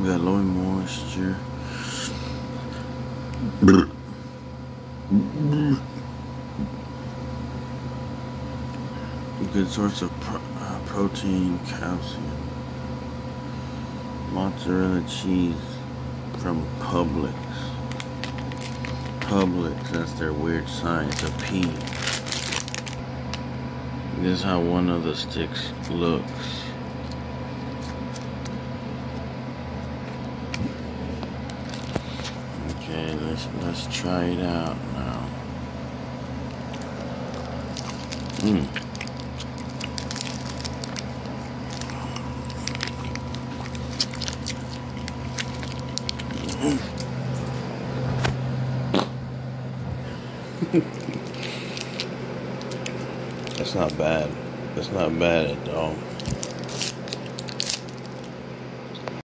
We got low moisture. Good source of pro uh, protein, calcium. Mozzarella cheese from Publix. Publix, that's their weird sign. It's a P. This is how one of the sticks looks. Let's let's try it out now. Mmm. That's not bad. That's not bad at all.